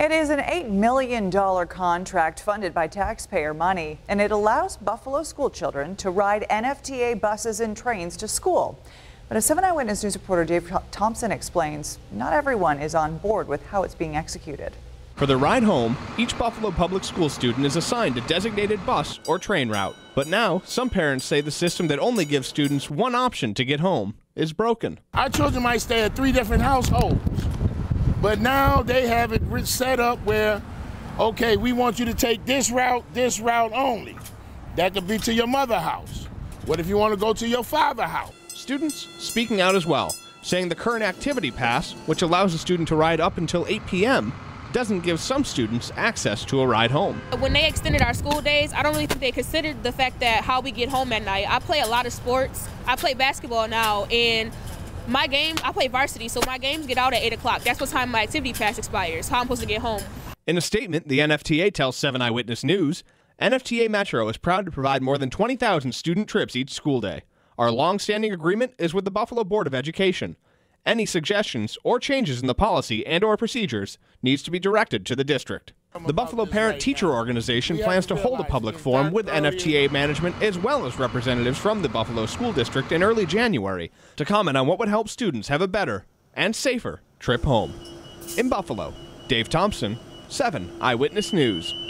It is an $8 million contract funded by taxpayer money, and it allows Buffalo school children to ride NFTA buses and trains to school. But as 7 Eyewitness News reporter Dave Thompson explains, not everyone is on board with how it's being executed. For the ride home, each Buffalo Public School student is assigned a designated bus or train route. But now, some parents say the system that only gives students one option to get home is broken. Our children might stay at three different households. But now they have it set up where, okay, we want you to take this route, this route only. That could be to your mother house. What if you want to go to your father house? Students speaking out as well, saying the current activity pass, which allows a student to ride up until 8 p.m., doesn't give some students access to a ride home. When they extended our school days, I don't really think they considered the fact that how we get home at night. I play a lot of sports. I play basketball now, and my game, I play varsity, so my games get out at 8 o'clock. That's what time my activity pass expires, how I'm supposed to get home. In a statement, the NFTA tells 7 Eyewitness News, NFTA Metro is proud to provide more than 20,000 student trips each school day. Our long-standing agreement is with the Buffalo Board of Education. Any suggestions or changes in the policy and or procedures needs to be directed to the district. The Buffalo Parent Teacher Organization plans to hold a public forum with NFTA management as well as representatives from the Buffalo School District in early January to comment on what would help students have a better and safer trip home. In Buffalo, Dave Thompson, 7 Eyewitness News.